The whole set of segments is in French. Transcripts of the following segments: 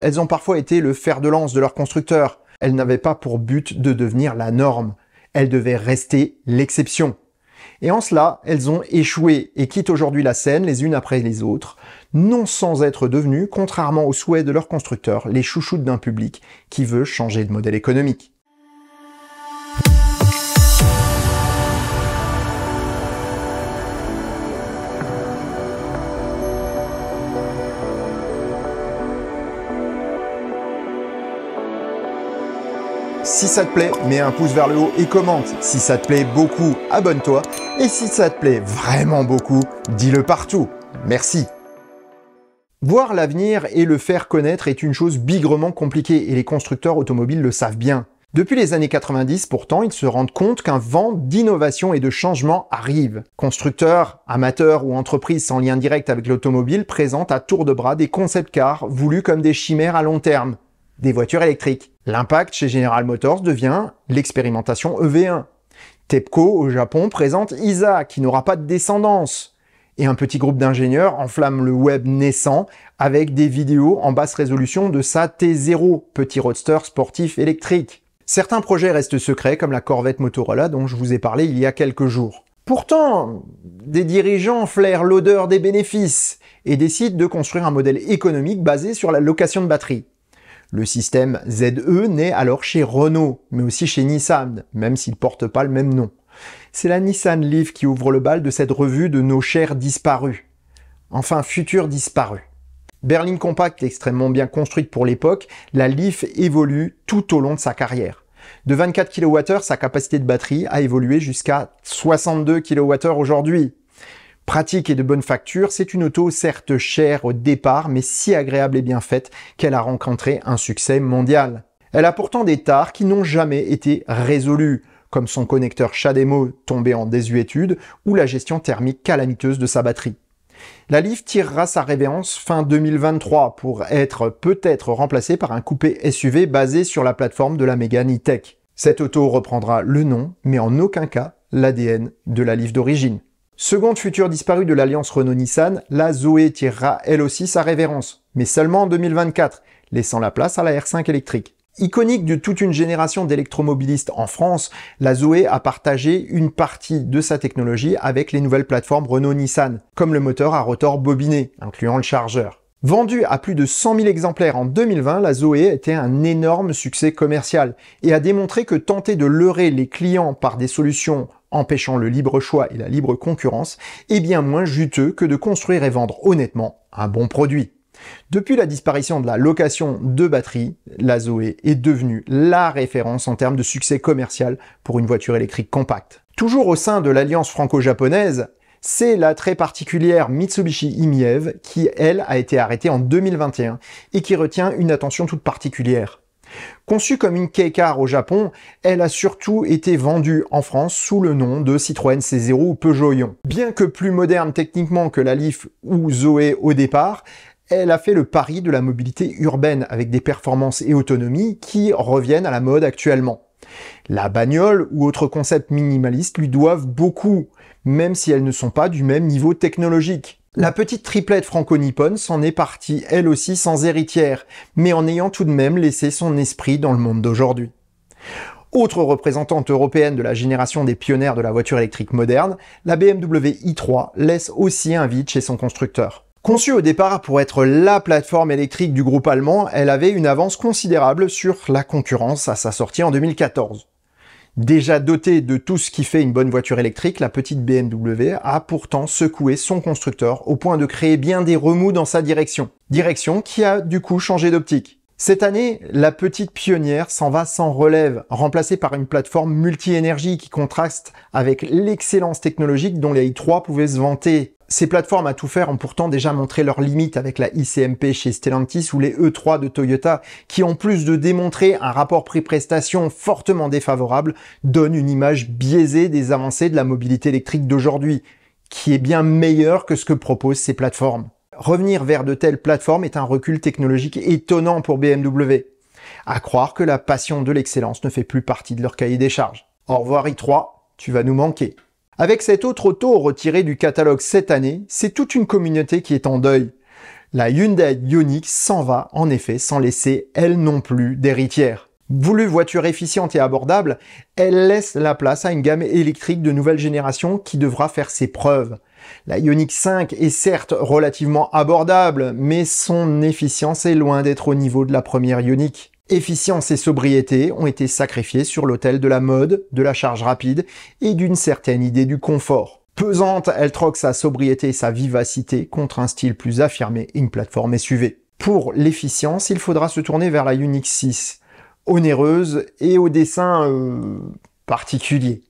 Elles ont parfois été le fer de lance de leurs constructeurs. Elles n'avaient pas pour but de devenir la norme. Elles devaient rester l'exception. Et en cela, elles ont échoué et quittent aujourd'hui la scène les unes après les autres, non sans être devenues, contrairement aux souhaits de leurs constructeurs, les chouchoutes d'un public qui veut changer de modèle économique. Si ça te plaît, mets un pouce vers le haut et commente. Si ça te plaît beaucoup, abonne-toi. Et si ça te plaît vraiment beaucoup, dis-le partout. Merci. Voir l'avenir et le faire connaître est une chose bigrement compliquée et les constructeurs automobiles le savent bien. Depuis les années 90, pourtant, ils se rendent compte qu'un vent d'innovation et de changement arrive. Constructeurs, amateurs ou entreprises sans lien direct avec l'automobile présentent à tour de bras des concept cars voulus comme des chimères à long terme des voitures électriques. L'impact chez General Motors devient l'expérimentation EV1. TEPCO au Japon présente ISA qui n'aura pas de descendance. Et un petit groupe d'ingénieurs enflamme le web naissant avec des vidéos en basse résolution de sa T0, petit roadster sportif électrique. Certains projets restent secrets comme la Corvette Motorola dont je vous ai parlé il y a quelques jours. Pourtant, des dirigeants flairent l'odeur des bénéfices et décident de construire un modèle économique basé sur la location de batteries. Le système ZE naît alors chez Renault, mais aussi chez Nissan, même s'il porte pas le même nom. C'est la Nissan Leaf qui ouvre le bal de cette revue de nos chers disparus. Enfin, futurs disparus. Berline compacte extrêmement bien construite pour l'époque, la Leaf évolue tout au long de sa carrière. De 24 kWh, sa capacité de batterie a évolué jusqu'à 62 kWh aujourd'hui. Pratique et de bonne facture, c'est une auto certes chère au départ, mais si agréable et bien faite qu'elle a rencontré un succès mondial. Elle a pourtant des tares qui n'ont jamais été résolues, comme son connecteur CHAdeMO tombé en désuétude ou la gestion thermique calamiteuse de sa batterie. La Leaf tirera sa révérence fin 2023 pour être peut-être remplacée par un coupé SUV basé sur la plateforme de la E-Tech. Cette auto reprendra le nom, mais en aucun cas l'ADN de la Leaf d'origine. Seconde future disparue de l'alliance Renault-Nissan, la Zoé tirera elle aussi sa révérence, mais seulement en 2024, laissant la place à la R5 électrique. Iconique de toute une génération d'électromobilistes en France, la Zoé a partagé une partie de sa technologie avec les nouvelles plateformes Renault-Nissan, comme le moteur à rotor bobiné, incluant le chargeur. Vendue à plus de 100 000 exemplaires en 2020, la Zoé était un énorme succès commercial et a démontré que tenter de leurrer les clients par des solutions empêchant le libre choix et la libre concurrence, est bien moins juteux que de construire et vendre honnêtement un bon produit. Depuis la disparition de la location de batterie, la Zoé est devenue la référence en termes de succès commercial pour une voiture électrique compacte. Toujours au sein de l'alliance franco-japonaise, c'est la très particulière Mitsubishi Imiev qui, elle, a été arrêtée en 2021 et qui retient une attention toute particulière. Conçue comme une K-Car au Japon, elle a surtout été vendue en France sous le nom de Citroën C0 ou Peugeot Ion. Bien que plus moderne techniquement que la Leaf ou Zoé au départ, elle a fait le pari de la mobilité urbaine avec des performances et autonomies qui reviennent à la mode actuellement. La bagnole ou autres concepts minimalistes lui doivent beaucoup, même si elles ne sont pas du même niveau technologique. La petite triplette franco-nippone s'en est partie elle aussi sans héritière, mais en ayant tout de même laissé son esprit dans le monde d'aujourd'hui. Autre représentante européenne de la génération des pionnières de la voiture électrique moderne, la BMW i3 laisse aussi un vide chez son constructeur. Conçue au départ pour être la plateforme électrique du groupe allemand, elle avait une avance considérable sur la concurrence à sa sortie en 2014. Déjà dotée de tout ce qui fait une bonne voiture électrique, la petite BMW a pourtant secoué son constructeur au point de créer bien des remous dans sa direction. Direction qui a du coup changé d'optique. Cette année, la petite pionnière s'en va sans relève, remplacée par une plateforme multi-énergie qui contraste avec l'excellence technologique dont les i3 pouvaient se vanter. Ces plateformes à tout faire ont pourtant déjà montré leurs limites avec la ICMP chez Stellantis ou les E3 de Toyota, qui en plus de démontrer un rapport prix-prestation fortement défavorable, donnent une image biaisée des avancées de la mobilité électrique d'aujourd'hui, qui est bien meilleure que ce que proposent ces plateformes. Revenir vers de telles plateformes est un recul technologique étonnant pour BMW. À croire que la passion de l'excellence ne fait plus partie de leur cahier des charges. Au revoir i3, tu vas nous manquer. Avec cette autre auto retirée du catalogue cette année, c'est toute une communauté qui est en deuil. La Hyundai Ioniq s'en va en effet sans laisser elle non plus d'héritière. Voulue voiture efficiente et abordable, elle laisse la place à une gamme électrique de nouvelle génération qui devra faire ses preuves. La Ioniq 5 est certes relativement abordable, mais son efficience est loin d'être au niveau de la première Ioniq. Efficience et sobriété ont été sacrifiées sur l'autel de la mode, de la charge rapide et d'une certaine idée du confort. Pesante, elle troque sa sobriété et sa vivacité contre un style plus affirmé et une plateforme SUV. Pour l'efficience, il faudra se tourner vers la Ioniq 6, onéreuse et au dessin euh, particulier.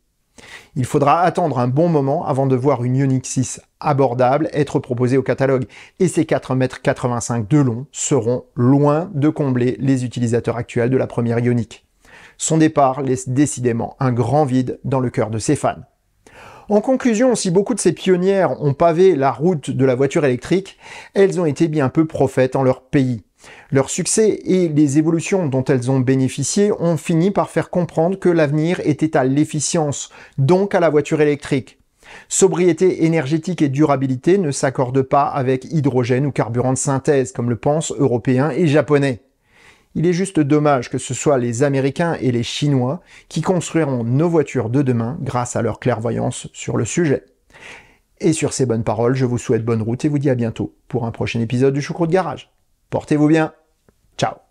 Il faudra attendre un bon moment avant de voir une Ioniq 6 abordable être proposée au catalogue et ces 4,85 m de long seront loin de combler les utilisateurs actuels de la première Ioniq. Son départ laisse décidément un grand vide dans le cœur de ses fans. En conclusion, si beaucoup de ces pionnières ont pavé la route de la voiture électrique, elles ont été bien peu prophètes en leur pays. Leur succès et les évolutions dont elles ont bénéficié ont fini par faire comprendre que l'avenir était à l'efficience, donc à la voiture électrique. Sobriété énergétique et durabilité ne s'accordent pas avec hydrogène ou carburant de synthèse, comme le pensent européens et japonais. Il est juste dommage que ce soit les Américains et les Chinois qui construiront nos voitures de demain grâce à leur clairvoyance sur le sujet. Et sur ces bonnes paroles, je vous souhaite bonne route et vous dis à bientôt pour un prochain épisode du Choucroute Garage. Portez-vous bien. Ciao